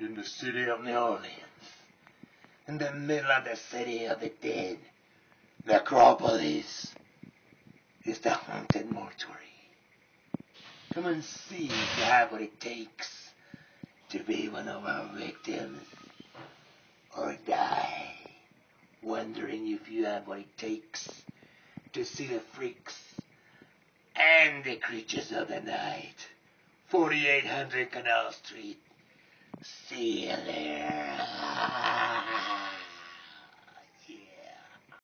in the city of New Orleans, in the middle of the city of the dead, Necropolis, is the haunted mortuary. Come and see if you have what it takes to be one of our victims, or die, wondering if you have what it takes to see the freaks and the creatures of the night. 4800 Canal Street. See you there.